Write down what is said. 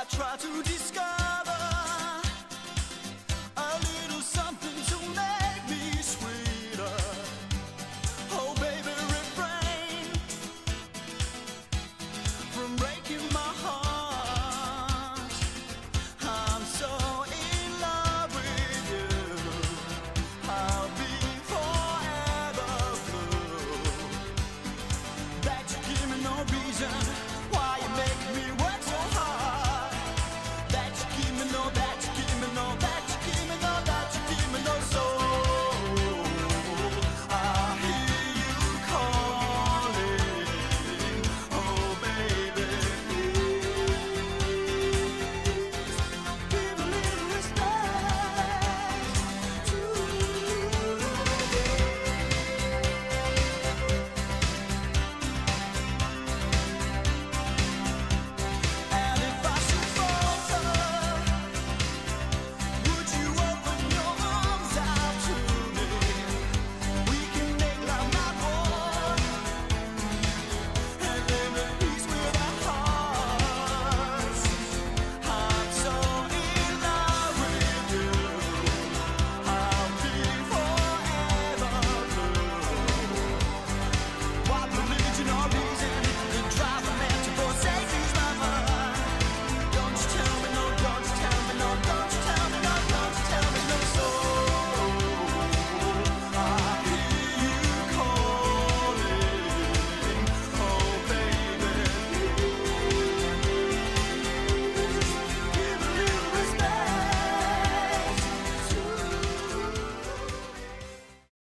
I try to disguise